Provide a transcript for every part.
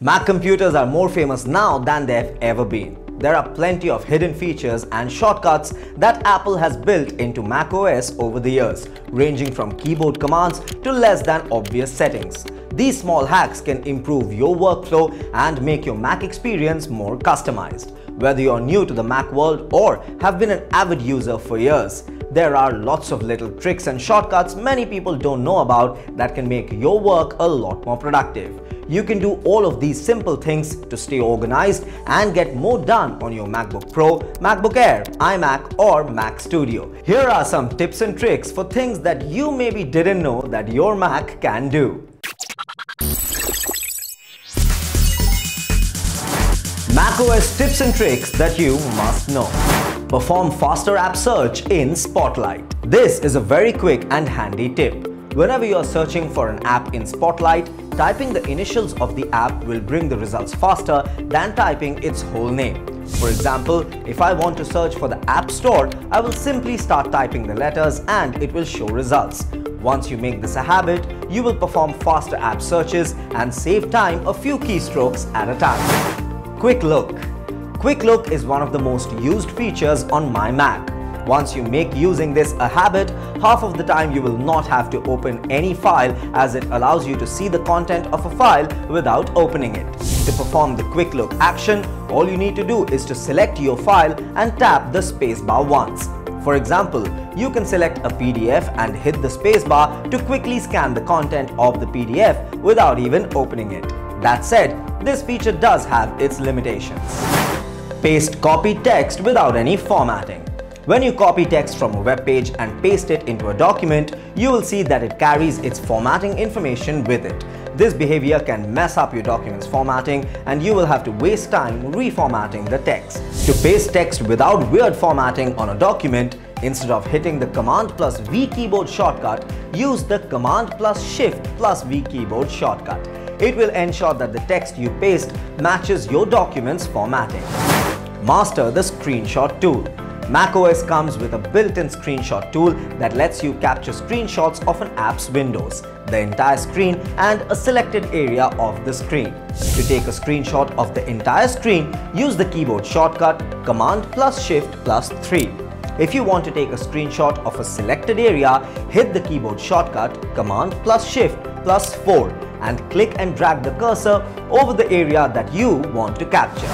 Mac computers are more famous now than they've ever been. There are plenty of hidden features and shortcuts that Apple has built into macOS over the years, ranging from keyboard commands to less than obvious settings. These small hacks can improve your workflow and make your Mac experience more customized. Whether you're new to the Mac world or have been an avid user for years, there are lots of little tricks and shortcuts many people don't know about that can make your work a lot more productive. You can do all of these simple things to stay organized and get more done on your MacBook Pro, MacBook Air, iMac or Mac Studio. Here are some tips and tricks for things that you maybe didn't know that your Mac can do. macOS tips and tricks that you must know. Perform faster app search in Spotlight. This is a very quick and handy tip. Whenever you are searching for an app in Spotlight, typing the initials of the app will bring the results faster than typing its whole name. For example, if I want to search for the App Store, I will simply start typing the letters and it will show results. Once you make this a habit, you will perform faster app searches and save time a few keystrokes at a time. Quick Look Quick Look is one of the most used features on my Mac. Once you make using this a habit, half of the time you will not have to open any file as it allows you to see the content of a file without opening it. To perform the quick look action, all you need to do is to select your file and tap the spacebar once. For example, you can select a PDF and hit the spacebar to quickly scan the content of the PDF without even opening it. That said, this feature does have its limitations. Paste copy text without any formatting. When you copy text from a web page and paste it into a document, you will see that it carries its formatting information with it. This behavior can mess up your document's formatting and you will have to waste time reformatting the text. To paste text without weird formatting on a document, instead of hitting the Command plus V keyboard shortcut, use the Command plus Shift plus V keyboard shortcut. It will ensure that the text you paste matches your document's formatting. Master the Screenshot tool macOS comes with a built-in screenshot tool that lets you capture screenshots of an app's windows, the entire screen and a selected area of the screen. To take a screenshot of the entire screen, use the keyboard shortcut Command plus Shift plus 3. If you want to take a screenshot of a selected area, hit the keyboard shortcut Command plus Shift plus 4 and click and drag the cursor over the area that you want to capture.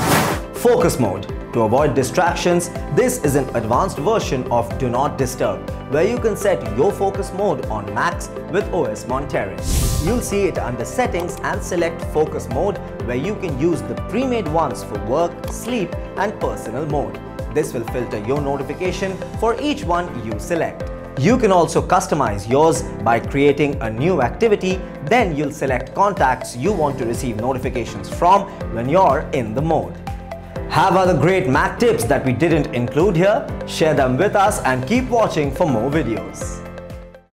Focus mode to avoid distractions, this is an advanced version of Do Not Disturb, where you can set your focus mode on Macs with OS Monterey. You'll see it under Settings and select Focus Mode, where you can use the pre-made ones for work, sleep and personal mode. This will filter your notification for each one you select. You can also customize yours by creating a new activity, then you'll select contacts you want to receive notifications from when you're in the mode. Have other great Mac tips that we didn't include here? Share them with us and keep watching for more videos.